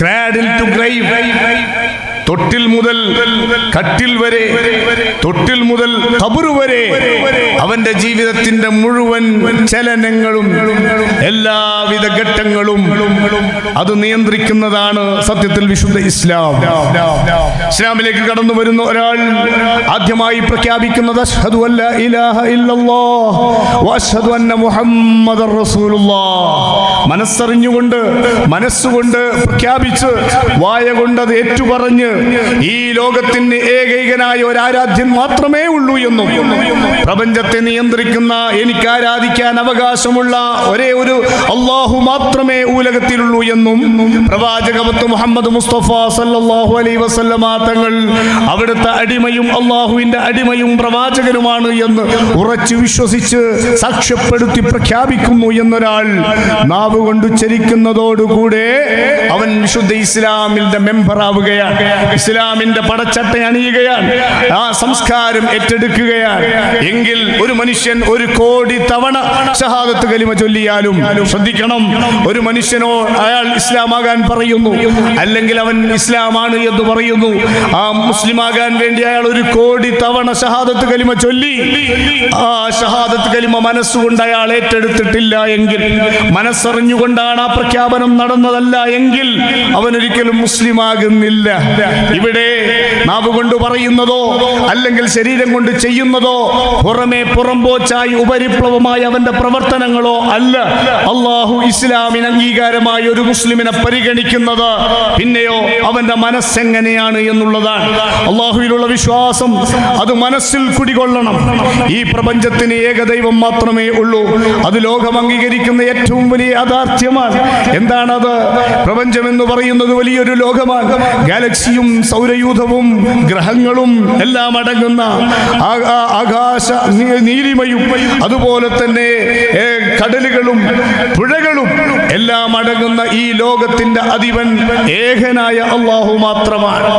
Cradle to grave. തൊട്ടിൽ മുതൽ കട്ടിൽ വരെ തൊട്ടിൽ മുതൽ കബുറു വരെ അവന്റെ ജീവിതത്തിന്റെ മുഴുവൻ ചലനങ്ങളും എല്ലാവിധ ഘട്ടങ്ങളും അത് നിയന്ത്രിക്കുന്നതാണ് സത്യത്തിൽ വിശുദ്ധ ഇസ്ലാം. ഇസ്ലാമിലേക്ക് കടന്നു വരുന്ന ഒരാൾ ആദ്യമായി പ്രഖ്യാപിക്കുന്നത് അഷ്ഹദു അന്ന മനസ്സറിഞ്ഞുകൊണ്ട് മനസ്സുകൊണ്ട് പ്രഖ്യാപിച്ച് വായ കൊണ്ട് ഏറ്റുപറഞ്ഞ് ഈ ലോകത്തിന് ഏകൈകനായ ഒരു ആരാധ്യൻ മാത്രമേ ഉള്ളൂ എന്നും പ്രപഞ്ചത്തെ നിയന്ത്രിക്കുന്ന എനിക്ക് ആരാധിക്കാൻ അവകാശമുള്ള ഒരേ ഒരു അള്ളാഹു മാത്രമേ ഉലകത്തിലുള്ളൂ എന്നും പ്രവാചകമത്ത് മുഹമ്മദ് മുസ്തഫ സല്ലാഹു അലൈ വസല്ലമ തങ്ങൾ അവിടുത്തെ അടിമയും അള്ളാഹുവിന്റെ അടിമയും പ്രവാചകനുമാണ് എന്ന് ഉറച്ചു വിശ്വസിച്ച് സാക്ഷ്യപ്പെടുത്തി പ്രഖ്യാപിക്കുന്നു എന്നൊരാൾ നാവ് കൊണ്ട് ഉച്ചരിക്കുന്നതോടുകൂടെ അവൻ വിശുദ്ധ ഇസ്ലാമിന്റെ മെമ്പർ ആവുകയാണ് ഇസ്ലാമിന്റെ പടച്ചട്ട അണിയുകയാണ്. ആ സംസ്കാരം ഏറ്റെടുക്കുകയാണ്. എങ്കിൽ ഒരു മനുഷ്യൻ ഒരു കോടി തവണ ഷഹാദത്ത് കലിമ ചൊല്ലിയാലും ശ്രദ്ധിക്കണം. ഒരു മനുഷ്യനോ അയാൾ ഇസ്ലാമാകാൻ പറയുന്നു. അല്ലെങ്കിൽ അവൻ ഇസ്ലാമാണ് എന്ന് പറയുന്നു. ആ മുസ്ലിമാകാൻ വേണ്ടി അയാൾ ഒരു കോടി തവണ ഷഹാദത്ത് കലിമ ചൊല്ലി. ആ ഷഹാദത്ത് കലിമ മനസ്സുകൊണ്ട് അയാൾ ഏറ്റെടുത്തിട്ടില്ല എങ്കിൽ മനസ്സറിഞ്ഞുകൊണ്ടാണ് ആ പ്രഖ്യാപനം നടന്നതല്ല എങ്കിൽ അവൻ ഒരിക്കലും മുസ്ലിമാകുന്നില്ല. ഇവിടെ നാവ് കൊണ്ട് പറയുന്നതോ അല്ലെങ്കിൽ ശരീരം കൊണ്ട് ചെയ്യുന്നതോ പുറമെ പുറമ്പോച്ചായി ഉപരിപ്ലവമായ അവന്റെ പ്രവർത്തനങ്ങളോ അല്ല. അള്ളാഹു ഇസ്ലാമിന് അംഗീകാരമായി ഒരു മുസ്ലിമിനെ പരിഗണിക്കുന്നത് പിന്നെയോ അവന്റെ മനസ്സെങ്ങനെയാണ് എന്നുള്ളതാണ്. അള്ളാഹുവിലുള്ള വിശ്വാസം അത് മനസ്സിൽ കുടികൊള്ളണം. ഈ പ്രപഞ്ചത്തിന് ഏകദൈവം മാത്രമേ ഉള്ളൂ. അത് ലോകം അംഗീകരിക്കുന്ന ഏറ്റവും വലിയ യാഥാർത്ഥ്യമാണ്. എന്താണത്? പ്രപഞ്ചം എന്ന് പറയുന്നത് വലിയൊരു ലോകമാണ്. ഗാലക്സിയും സൗരയൂഥവും ഗ്രഹങ്ങളും എല്ലാം അടങ്ങുന്ന ആകാശ നീലിമയും അതുപോലെ തന്നെ കടലുകളും പുഴകളും എല്ലാം അടങ്ങുന്ന ഈ ലോകത്തിന്റെ അധിപൻ ഏകനായ അള്ളാഹു മാത്രമാണ്.